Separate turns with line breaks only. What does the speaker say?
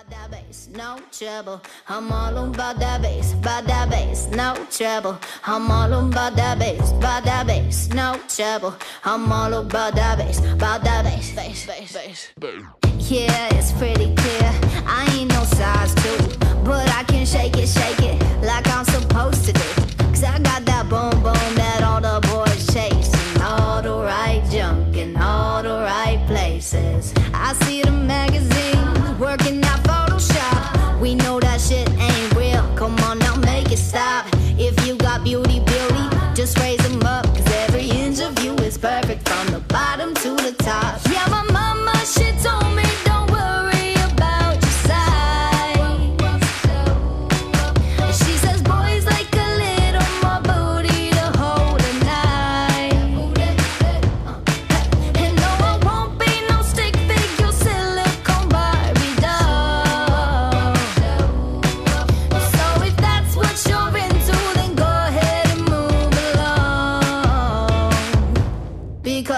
about that bass, no trouble. I'm all about that bass, about that bass, no trouble. I'm all about that bass, about that bass, no trouble. I'm all about that bass, about that bass, bass, bass, bass. Yeah, it's pretty clear. I ain't no size two, but I can shake it, shake it like I'm supposed to do. Cause I got that boom boom that all the boys chase. And all the right junk in all the right places. I see the magazines up.